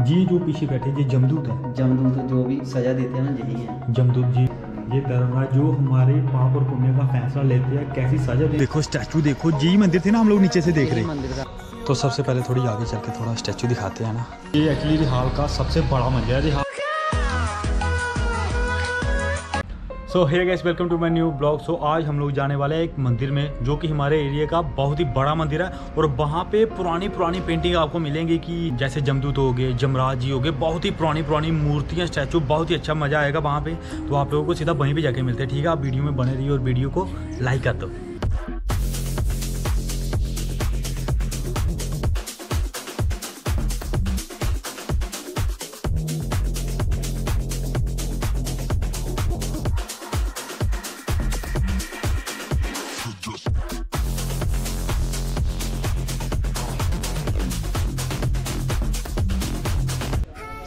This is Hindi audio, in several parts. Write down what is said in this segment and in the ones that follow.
जी जो पीछे बैठे जी जमदूत है। जमदूत जो भी सजा देते हैं ना यही है। जमदूत जी ये दरगाह जो हमारे पाप और पुण्य का फैसला लेते हैं कैसी सजा देते देखो स्टैचू देखो जी मंदिर थे ना हम लोग नीचे से देख रहे। मंदिर का। तो सबसे पहले थोड़ी आगे चल के थोड़ा स्टैचू दिखाते हैं ना। ये एक्चुअली रिहाल का सबसे बड़ा मंदिर है Rihal. So hey guys welcome to my new blog so आज हम लोग जाने वाले हैं एक मंदिर में, जो कि हमारे एरिया का बहुत ही बड़ा मंदिर है और वहाँ पे पुरानी पुरानी पेंटिंग आपको मिलेंगी कि जैसे जमदूत हो गए, जमराज जी हो गए, बहुत ही पुरानी पुरानी मूर्तियाँ स्टैचू बहुत ही अच्छा मज़ा आएगा वहाँ पे। तो आप लोगों को सीधा वहीं पर जाके मिलते हैं, ठीक है? आप वीडियो में बने रहिए और वीडियो को लाइक कर दो।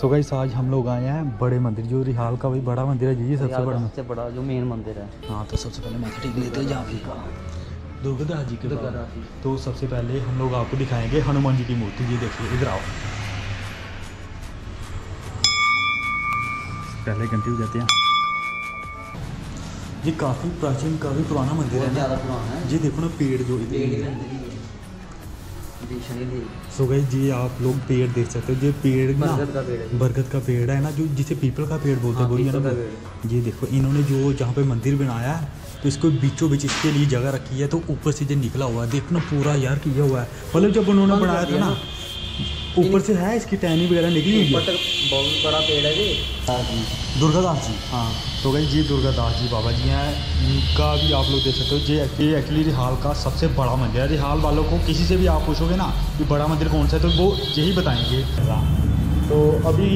सो गाइस आज हम लोग आए हैं बड़े मंदिर जो रिहाल का भाई बड़ा मंदिर है जी सबसे सबसे बड़ा। सबसे बड़ा जो मेन मंदिर है। हाँ तो सबसे पहले माथा टेक लेते हैं जहाँ पे। दुर्गादास जी के। जी। तो सबसे पहले हम लोग आपको दिखाएँगे हनुमान जी की मूर्ति जी देखिए इधर आओ। पहले घंटी जाते हैं। ये काफ़ी प्राचीन काफ़ी पुराना मंदिर है ना? ये देखो ना पेड़ जो पेड़ इधर सो गई जी आप लोग पेड़ देख सकते हो ये पेड़ ना बरगद का पेड़ है। बरगद का पेड़ है ना जो जिसे पीपल का पेड़ बोलते हैं हाँ, वही है ना ये देखो इन्होंने जो जहाँ पे मंदिर बनाया है तो इसको बीचों बीच इसके लिए जगह रखी है तो ऊपर से जो निकला हुआ है देखना पूरा यार किया हुआ है। मतलब जब उन्होंने बनाया था ना। ऊपर से है इसकी टहनी वगैरह निकली हुई ऊपर है तक बहुत बड़ा पेड़ है जी। दुर्गादास जी। हाँ तो गई जी दुर्गादास जी बाबा जी हैं। इनका भी आप लोग देख सकते हो ये ये एक्चुअली रिहाल का सबसे बड़ा मंदिर है। रिहाल वालों को किसी से भी आप पूछोगे ना कि बड़ा मंदिर कौन सा है तो वो यही बताएँगे। तो अभी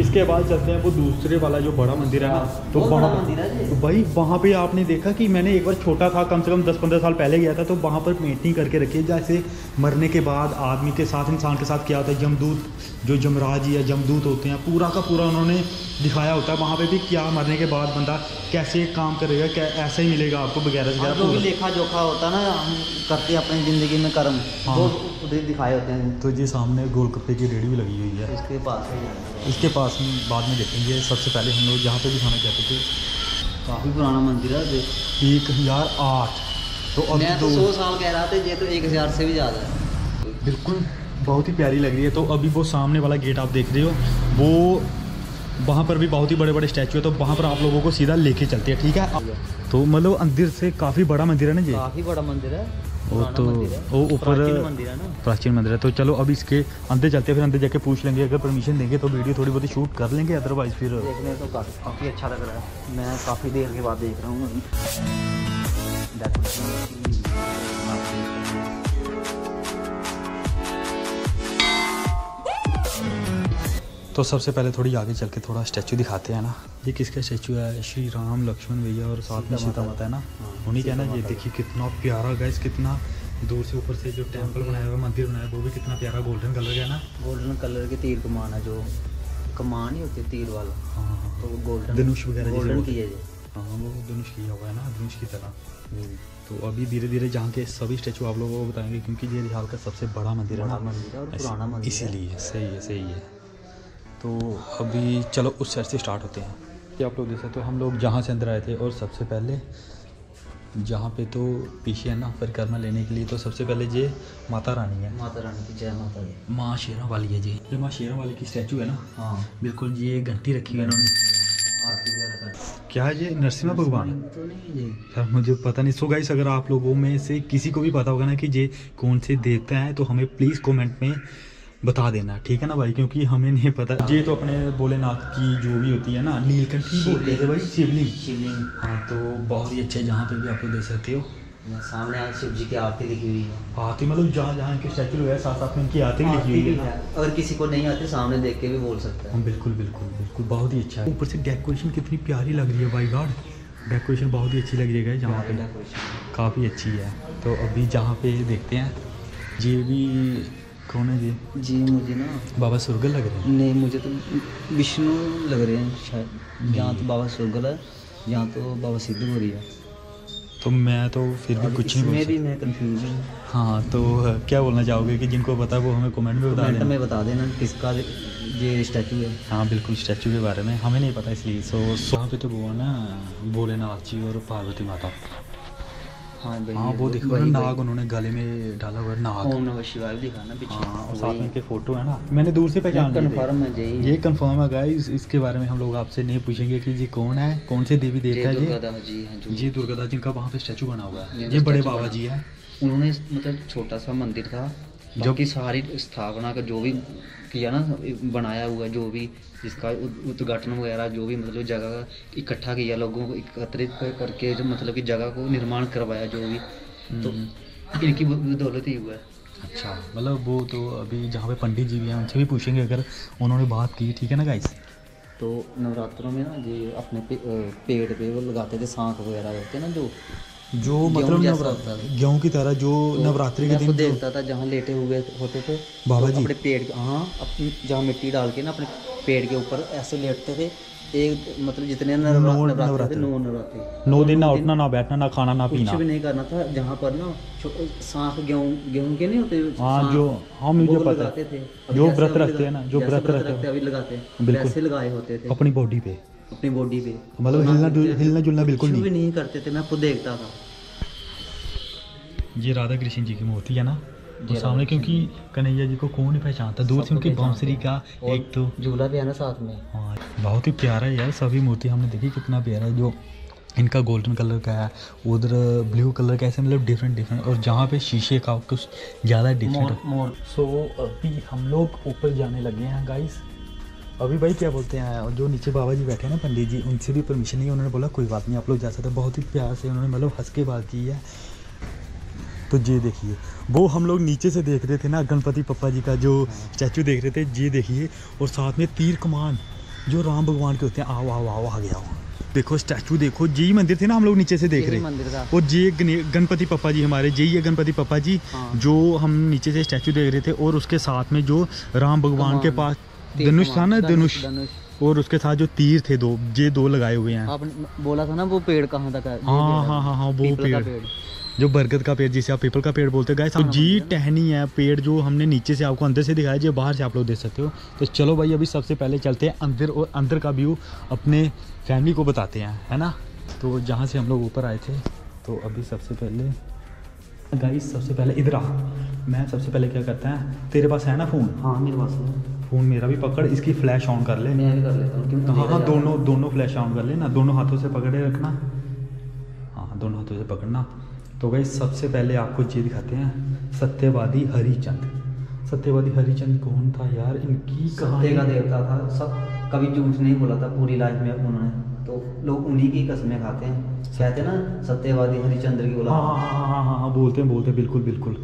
इसके बाद चलते हैं वो दूसरे वाला जो बड़ा मंदिर है ना तो वहाँ बड़ा मंदिर है तो भाई वहाँ पे आपने देखा कि मैंने एक बार छोटा था कम से कम दस पंद्रह साल पहले गया था तो वहाँ पर पेंटिंग करके रखी है जैसे मरने के बाद आदमी के साथ इंसान के साथ क्या होता है जमदूत जो जमराज या जमदूत होते हैं पूरा का पूरा उन्होंने दिखाया होता है वहाँ पर भी क्या मरने के बाद बंदा कैसे काम करेगा क्या ऐसा ही मिलेगा आपको वगैरह और जो भी लेखा जोखा होता है ना हम करते हैं अपनी ज़िंदगी में कर्म हाँ। वो उधर दिखाए होते हैं। तो जी सामने गोलगप्पे की रेडी भी लगी हुई है। इसके पास इसके पास हम बाद में देखेंगे। सबसे पहले हम लोग जहाँ पे भी खाना चाहते थे। काफ़ी पुराना मंदिर है एक हज़ार आठ। तो अभी मैं तो सौ साल कह रहा था ये तो एक हज़ार से भी ज़्यादा है। बिल्कुल बहुत ही प्यारी लग रही है। तो अभी वो सामने वाला गेट आप देख रहे हो वो वहाँ पर भी बहुत ही बड़े बड़े स्टैचू है तो वहाँ पर आप लोगों को सीधा लेके चलते हैं ठीक है? तो मतलब अंदर से काफ़ी बड़ा मंदिर है ना जी? काफ़ी बड़ा मंदिर है वो तो वो ऊपर प्राचीन मंदिर है प्राचीन मंदिर है तो चलो अब इसके अंदर चलते हैं फिर अंदर जाके पूछ लेंगे अगर परमिशन देंगे तो वीडियो थोड़ी बहुत शूट कर लेंगे अदरवाइज़ फिर देखने तो काफ़ी अच्छा लग रहा है। मैं काफ़ी देर के बाद देख रहा हूँ। तो सबसे पहले थोड़ी आगे चल के थोड़ा स्टैचू दिखाते हैं ना। ये किसका स्टैचू है? श्री राम लक्ष्मण भैया और साथ में सीता माता है ना? हाँ, उन्हीं का ना? ये देखिए कितना प्यारा गैस कितना दूर से ऊपर से जो टेंपल बनाया हुआ मंदिर बनाया है वो भी कितना प्यारा गोल्डन कलर का है ना? गोल्डन कलर के तीर कमान है जो। कमान ही होती है तीर वाला। हाँ हाँ हाँ। तो गोल्डन धनुष वगैरह गोल्डन की है हाँ वो धनुष किया हुआ है ना धनुष की तरह। हम्म, तो अभी धीरे धीरे जहाँ के सभी स्टैचू आप लोगों को बताएँगे क्योंकि ये रिहाल का सबसे बड़ा मंदिर है ना। मंदिर और पुराना मंदिर है। इसीलिए सही है सही है। तो अभी चलो उस साइड से स्टार्ट होते हैं। कि आप लोग देख सकते हो हम लोग जहाँ से अंदर आए थे और सबसे पहले जहाँ पे तो पीछे है ना परिक्रमा लेने के लिए तो सबसे पहले ये माता रानी है। माता रानी की जय माता दी। माँ शेरा वाली है जी। ये माँ शेरा वाली की स्टैचू है ना? हाँ। बिल्कुल ये घंटी रखी है इन्होंने। आरती वगैरह कर क्या है। ये नरसिम्हा भगवान? तो नहीं जी सर मुझे पता नहीं। सो गाइस अगर आप लोगों में से किसी को भी पता होगा ना कि ये कौन से देवता हैं तो हमें प्लीज़ कमेंट में बता देना ठीक है ना भाई? क्योंकि हमें नहीं पता। ये तो अपने भोलेनाथ की जो भी होती है ना नीलकंठी बोलते हैं भाई शिवलिंग। शिवलिंग। हाँ तो बहुत ही अच्छे हैं, जहाँ पे भी आप लोग देख सकते हो। सामने आज शिव जी की आरती लिखी हुई है। आरती मतलब जहाँ जहाँ इनके स्टैचू लगाए साथ साथ में इनकी आरती लिखी हुई है अगर किसी को नहीं आती सामने देख के भी बोल सकता है। हाँ, बिल्कुल बिल्कुल बिल्कुल बहुत ही अच्छा है। ऊपर से डेकोरेशन कितनी प्यारी लग रही है भाई गॉड। डेकोरेशन बहुत ही अच्छी लग रही है जहाँ पे। काफ़ी अच्छी है। तो अभी जहाँ पे देखते हैं ये भी कौन है जी जी मुझे ना बाबा सुरगल लग रहे हैं? नहीं मुझे तो विष्णु लग रहे हैं शायद। यहाँ तो बाबा सुरगल है यहाँ तो बाबा सिद्ध हो रही है। तो मैं तो फिर भी कुछ नहीं इसमें भी मैं कंफ्यूज हूँ। हाँ तो क्या बोलना चाहोगे कि जिनको पता है वो हमें कमेंट में बता देना। में बता देना किसका ये स्टैचू है। हाँ बिल्कुल स्टैचू के बारे में। हमें नहीं पता इसलिए। सो सो वहाँ पे तो वो है ना भोलेनाथ जी और पार्वती माता। हाँ भाई हाँ वो देखो ना नाग उन्होंने गले में डाला हुआ है नाग। ओम नमः शिवाय दिखा ना पीछे। हाँ और साथ में इनके फ़ोटो है ना। मैंने दूर से पहचान। कन्फर्म है जी ये कंफर्म है गाइस इसके बारे में हम लोग आपसे नहीं पूछेंगे कि जी कौन है कौन से देवी देवता है जी। जी दुर्गा जो जिनका वहाँ पे स्टैचू बना हुआ है। ये बड़े बाबा जी है। उन्होंने मतलब छोटा सा मंदिर था जो- कि सारी स्थापना का जो भी किया ना बनाया हुआ जो भी जिसका उद्घाटन वगैरह जो भी मतलब जगह इकट्ठा किया लोगों को एकत्रित करके जो मतलब कि जगह को निर्माण करवाया जो भी। तो हम्म। इनकी बदौलत ही हुआ है। अच्छा मतलब वो तो अभी जहाँ पे पंडित जी भी हैं उनसे भी पूछेंगे अगर उन्होंने बात की ठीक है ना गाइस तो नवरात्रों में ना ये अपने पे, पेड़ पे वो लगाते थे सांख वगैरह होते ना जो जो मतलब। गेहूँ की तरह जो तो नवरात्रि के दिन देखता था जहाँ लेटे हुए होते थे। बाबा तो जी? अपने पेड़ हाँ अपनी जहाँ मिट्टी डाल के ना अपने पेड़ के ऊपर ऐसे लेटते थे। एक मतलब जितने नवरात्रे। नौ नवरात्रे। नौ दिन ना उठना ना बैठना ना खाना ना कुछ भी नहीं करना था। जहाँ पर ना सांख गेहूँ गेहूँ के नहीं होते? हाँ जो हाँ मुझे पता है। थे। जो व्रत रखते हैं ना जो व्रत रखते हैं। अभी लगाते हैं। वैसे लगाए होते थे। अपनी बॉडी पे। अपनी बॉडी पे। मतलब हिलना हिलना जुलना बिल्कुल नहीं भी नहीं। करते थे मैं खुद देखता था। ये राधा कृष्ण जी की मूर्ति है ना? तो सामने क्योंकि कन्हैया जी को कौन नहीं पहचानता? दूर से उनकी बांसुरी का एक तो झूला भी है ना साथ में। हाँ बहुत ही प्यारा है यार सभी मूर्ति हमने देखी कितना प्यारा है। जो इनका गोल्डन कलर का है उधर ब्लू कलर का ऐसे मतलब डिफरेंट डिफरेंट और जहाँ पे शीशे का कुछ ज़्यादा डिफरेंट मोर मोर सो अभी हम लोग ऊपर जाने लगे हैं गाइस अभी भाई क्या बोलते हैं जो नीचे बाबा जी बैठे हैं ना पंडित जी उनसे भी परमिशन नहीं है उन्होंने बोला कोई बात नहीं आप लोग जा सकते बहुत ही प्यार से उन्होंने मतलब हंस के बात की है। तो ये देखिए वो हम लोग नीचे से देख रहे थे ना गणपति पप्पा जी का जो स्टैचू देख रहे थे ये देखिए और साथ में तीर कमान जो राम भगवान के होते हैं आओ आओ आओ आ गया आओ देखो स्टैचू देखो जी मंदिर थे ना हम लोग नीचे से देख रहे। था। और जी गणे- गणपति पप्पा जी हमारे जी है गणपति पप्पा जी हाँ। जो हम नीचे से स्टैचू देख रहे थे और उसके साथ में जो राम भगवान के पास धनुष था ना धनुष और उसके साथ जो तीर थे दो ये दो लगाए हुए हैं। आपने बोला था ना वो पेड़ कहाँ तक है? हाँ हाँ हाँ। हाँ वो पेड़। जो बरगद का पेड़ जिसे आप पीपल का पेड़ बोलते हैं। तो जी टहनी है पेड़ जो हमने नीचे से आपको अंदर से दिखाया जो बाहर से आप लोग देख सकते हो। तो चलो भाई अभी सबसे पहले चलते हैं अंदर और अंदर का व्यू अपने फैमिली को बताते हैं है ना? तो जहाँ से हम लोग ऊपर आए थे तो अभी सबसे पहले गाइस सबसे पहले इधर आ मैं सबसे पहले क्या करता है तेरे पास है ना फ़ोन हाँ मेरे पास है। फ़ोन मेरा भी पकड़ इसकी फ्लैश ऑन कर ले। मैं भी कर लेता हूँ हाँ हाँ दोनों दोनों फ्लैश ऑन कर लेना दोनों हाथों से पकड़े रखना। हाँ दोनों हाथों से पकड़ना। तो भाई सबसे पहले आपको ये दिखाते हैं सत्यवादी हरिचंद। सत्यवादी हरिचंद कौन था यार? इनकी सत्य कहानी का देवता था सब कभी झूठ नहीं बोला था पूरी लाइफ में उन्होंने। तो लोग उन्हीं की कसमें खाते हैं। कहते हैं ना सत्यवादी हरिचंद्र की बोला। हाँ हाँ हाँ हाँ हाँ बोलते हैं बोलते हैं बिल्कुल बिल्कुल।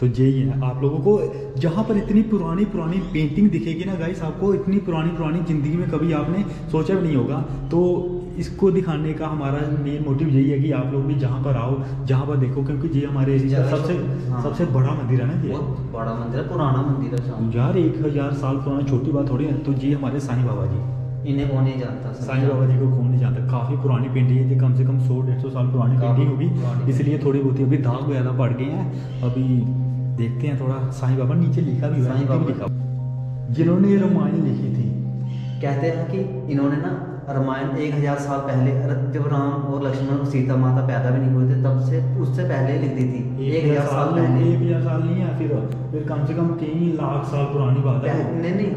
तो यही है आप लोगों को जहाँ पर इतनी पुरानी पुरानी पेंटिंग दिखेगी ना गाइस आपको इतनी पुरानी पुरानी ज़िंदगी में कभी आपने सोचा भी नहीं होगा। तो इसको दिखाने का हमारा मेन मोटिव यही है कि आप लोग भी जहाँ पर आओ जहाँ पर देखो क्योंकि ये हमारे सबसे हाँ। सबसे बड़ा मंदिर है ना ये। बहुत बड़ा मंदिर है पुराना मंदिर है यार एक हज़ार साल पुराना छोटी बात थोड़ी है। तो ये हमारे साईं बाबा जी। इन्हें कौन नहीं जानता साईं बाबा जी को कौन नहीं जानता। काफ़ी पुरानी पेंटिंग है कम से कम सौ डेढ़ सौ साल पुरानी पेंटिंग होगी। इसलिए थोड़ी बहुत अभी दाग वगैरह पड़ गए हैं। अभी देखते हैं थोड़ा। साईं बाबा नीचे लिखा भी साईं बाबा। लिखा। जिन्होंने ये रामायण लिखी थी। कहते हैं कि इन्होंने ना रामायण एक हज़ार साल पहले जब राम और लक्ष्मण और सीता माता पैदा भी नहीं हुए थे तब से उससे पहले लिख दी थी। एक हज़ार साल पहले। एक हज़ार साल नहीं है फिर फिर कम से कम कई लाख साल पुरानी बात है। नहीं नहीं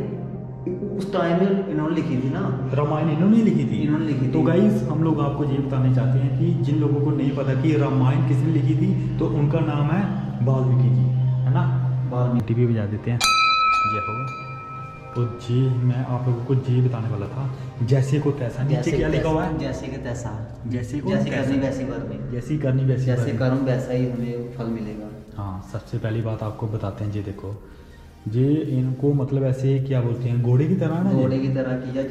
उस टाइम में इन्होंने लिखी थी ना। रामायण इन्होंने लिखी थी। इन्होंने लिखी तो थी। गाइस हम लोग आपको ये बताने चाहते हैं कि जिन लोगों को नहीं पता कि रामायण किसने लिखी थी तो उनका नाम है वाल्मीकि जी है ना? वाल्मीकि टीवी बजा देते हैं। जय हो। तो जी मैं आप लोगों को जी बताने वाला था। जैसे को तैसा नीचे क्या लिखा हुआ है? जैसे कि तैसा। जैसे को जैसी। करनी वैसी करनी। जैसी करनी वैसी जैसे। कर्म वैसा ही हमें फल मिलेगा। हाँ सबसे पहली बात आपको बताते हैं जी देखो। ये इनको मतलब ऐसे क्या बोलते हैं घोड़े की तरह ना घोड़े की तरह किया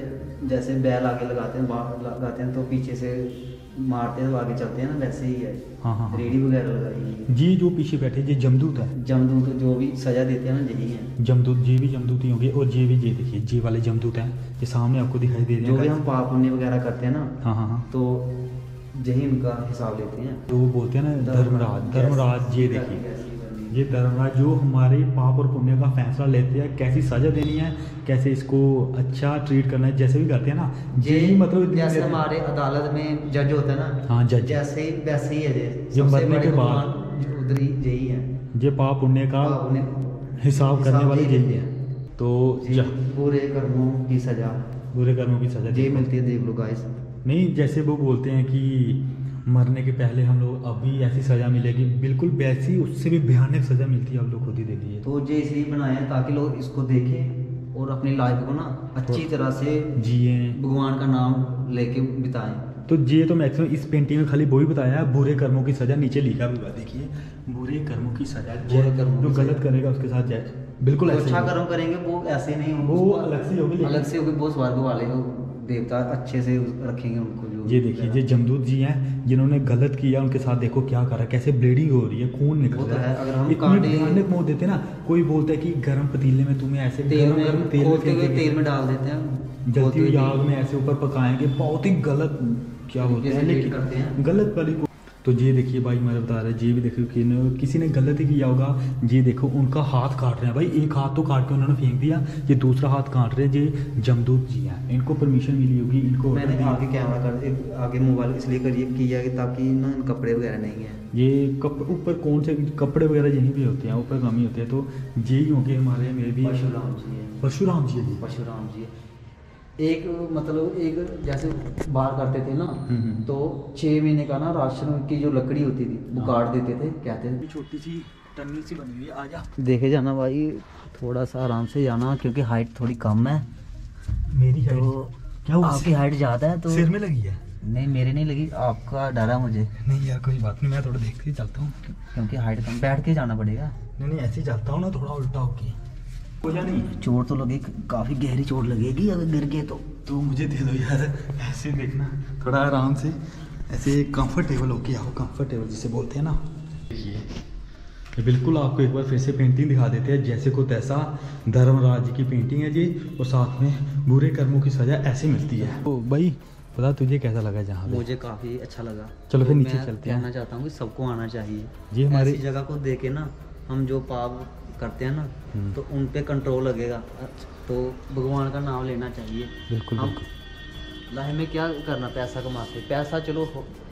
जैसे बैल आगे लगाते हैं बाहर लगाते हैं तो पीछे से मारते हैं तो आगे चलते हैं ना वैसे ही है। हाँ हाँ हाँ। रेडी वगैरह लगाई है। जी जो पीछे बैठे ये जमदूत है। जमदूत जो भी सजा देते हैं ना यही है। जमदूत जी भी जमदूत ही होंगे और ये भी ये देखिए जी वाले जमदूत हैं ये सामने आपको दिखाई दे रहे जो हैं भी हम पाप पुण्य वगैरह करते हैं ना हाँ हाँ हाँ। तो यही उनका हिसाब लेते हैं। जो बोलते हैं ना धर्मराज धर्मराज ये देखिए। ये धर्मराज जो हमारे पाप और पुण्य का फैसला लेते हैं कैसी सजा देनी है कैसे इसको अच्छा ट्रीट करना है जैसे भी करते हैं ना ये यही मतलब जैसे हमारे अदालत में जज होता है ना हाँ जज। जैसे ही वैसे ही है ये। मरने के बाद- उधर ही यही है। ये पाप पुण्य का हिसाब करने वाले यही है। है। तो बुरे कर्मों की सजा। बुरे कर्मों की सजा ये मिलती है देख लो गाइस नहीं जैसे वो बोलते हैं कि मरने के पहले हम लोग अभी ऐसी सजा मिलेगी। बिल्कुल वैसी उससे भी भयानक सजा मिलती है आप लोग खुद ही देख लीजिए तो ये इसलिए बनाया है ताकि लोग इसको देखें और अपनी लाइफ को ना अच्छी तरह से जिए। भगवान का नाम लेके बिताएँ। तो ये तो मैक्सिमम इस पेंटिंग में खाली वो ही बताया है बुरे कर्मों की सजा नीचे लिखा भी हुआ देखिए। बुरे कर्मों की सजा बुरे कर्मों जो गलत करेगा उसके साथ जाए। बिल्कुल अच्छा कर्म करेंगे वो ऐसे नहीं होंगे। वो अलग से होगी अलग से होगी वो स्वर्ग वाले हो देवता अच्छे से रखेंगे उनको जो ये देखिए ये जमदूत जी हैं जिन्होंने गलत किया उनके साथ देखो क्या करा कैसे ब्लीडिंग हो रही है खून निकल तो रहा है, अगर हम कांटे- मौत देते ना कोई बोलता है कि गर्म पतीले में तुम्हें ऐसे तेल में गर्म तेल में तेल में डाल देते हैं। जलती हुई आग में ऐसे ऊपर पकाएँगे बहुत ही गलत क्या होता है लेकिन। गलत वाली तो ये देखिए भाई मेरा बता रहा है ये भी देखिए कि किसी ने गलत ही किया होगा। ये देखो उनका हाथ काट रहे हैं। भाई एक हाथ तो काट के उन्होंने फेंक दिया ये दूसरा हाथ काट रहे हैं ये जमदूत जी हैं। इनको परमिशन मिली होगी इनको मैंने आगे कैमरा कर आगे मोबाइल इसलिए करिए किया कि ताकि ना इन कपड़े वगैरह नहीं है। ये कप ऊपर कौन से कपड़े वगैरह यहीं भी होते हैं? ऊपर कम ही होते हैं। तो यही होंगे हमारे में भी। परशुराम जी है। परशुराम जी है जी। परशुराम जी एक मतलब एक जैसे बाहर करते थे ना हम्म, हम्म। तो छः महीने का ना राशन की जो लकड़ी होती थी वो हाँ। काट देते थे कहते थे। छोटी सी टनल सी बनी हुई है आजा। देखे जाना भाई थोड़ा सा आराम से जाना क्योंकि हाइट थोड़ी कम है। मेरी तो क्या हुआ? आपकी हाइट ज़्यादा है तो सिर में लगी है? नहीं मेरे नहीं लगी आपका डर है मुझे। नहीं यार कोई बात नहीं मैं थोड़ा देख के चलता हूँ। क्योंकि हाइट कम बैठ के जाना पड़ेगा। नहीं नहीं ऐसे ही चलता हूँ ना थोड़ा उल्टा होके। हो जा चोट तो लगे काफ़ी गहरी चोट लगेगी अगर गिर गए तो। तो मुझे दे दो यार ऐसे देखना थोड़ा आराम से ऐसे कंफर्टेबल होके आओ कंफर्टेबल जिसे बोलते हैं ना। ये ये बिल्कुल आपको एक बार फिर से पेंटिंग दिखा देते हैं जैसे को तैसा धर्मराज की पेंटिंग है जी और साथ में बुरे कर्मों की सजा ऐसे मिलती है। तो भाई बता तुझे कैसा लगा जहाँ मुझे काफ़ी अच्छा लगा। चलो फिर तो नीचे मैं चलते हैं। कहना चाहता हूँ सबको आना चाहिए। जी हमारी जगह को देखे ना हम जो पाप करते हैं ना हम्म। तो उन पे कंट्रोल लगेगा। तो भगवान का नाम लेना चाहिए। बिल्कुल हम लाइफ में क्या करना पैसा कमाते पैसा चलो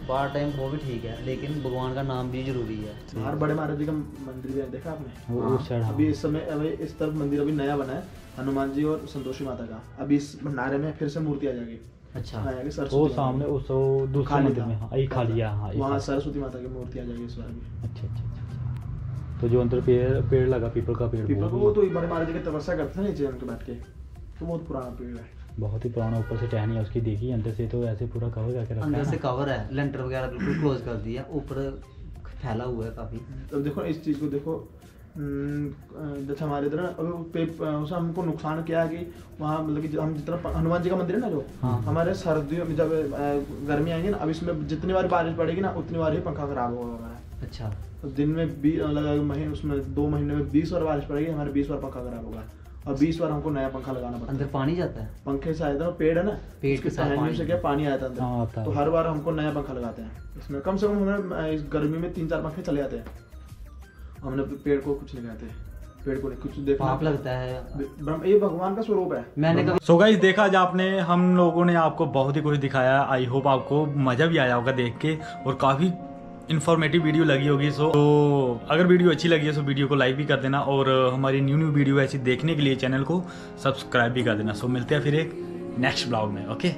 बार टाइम वो भी ठीक है लेकिन भगवान का नाम भी ज़रूरी है। बाहर बड़े महाराज जी का मंदिर भी है देखा आपने? वो हाँ, हाँ अभी इस समय अभी इस तरफ़ मंदिर अभी नया बना है हनुमान जी और संतोषी माता का। अभी इस भंडारे में फिर से मूर्ति आ जाएगी। अच्छा। वो सरस्वती सामने माता उस दूसरे मंदिर में हाँ खाली है हाँ की। वहाँ सरस्वती माता की मूर्ति आ जाएगी इस बार भी। अच्छा अच्छा अच्छा। तो जो अंदर पेड़ पेड़ लगा पीपल का पेड़ पीपल वो तो बड़े महाराज की तपस्या करते हैं नीचे उनके बैठ के। तो बहुत पुराना पेड़ है। बहुत ही पुराना ऊपर से टहनी है उसकी देखी अंदर से तो ऐसे पूरा कवर करके रखा अंदर से कवर है लेंटर वगैरह बिल्कुल क्लोज कर दिया ऊपर फैला हुआ है काफ़ी। अब देखो इस चीज़ को देखो हम्म, जैसे हमारे इधर ना, अभी वो उसे हमको नुकसान क्या है कि वहाँ मतलब कि हम जितना हनुमान जी का मंदिर है ना जो हाँ। हमारे सर्दियों में जब गर्मी आएँगी ना अब इसमें जितनी बार बारिश पड़ेगी ना उतनी बार ही पंखा खराब होगा। हमारा अच्छा। तो दिन में बी मतलब महीने उसमें दो महीने में बीस बार बारिश पड़ेगी हमारे बीस बार पंखा खराब होगा। और बीस बार हमको नया पंखा लगाना पड़ता अंदर पानी जाता है? पंखे से आया था पेड़ है ना? पेड़ के साथ पानी। से क्या पानी आया था हाँ, अंदर तो हर बार हमको नया पंखा लगाते हैं। इसमें कम से कम हमें इस गर्मी में तीन चार पंखे चले जाते हैं। हमने पेड़ को कुछ नहीं कहते पेड़ को नहीं कुछ देखना पाप लगता है। ये भगवान का स्वरूप है। मैंने कभी सो गाइस देखा आज आपने हम लोगों ने आपको बहुत ही कुछ दिखाया। आई होप आपको मज़ा भी आया होगा देख के और काफ़ी इन्फॉर्मेटिव वीडियो लगी होगी सो तो अगर वीडियो अच्छी लगी है सो वीडियो को लाइक भी कर देना और हमारी न्यू न्यू वीडियो ऐसी देखने के लिए चैनल को सब्सक्राइब भी कर देना। सो मिलते हैं फिर एक नेक्स्ट ब्लॉग में ओके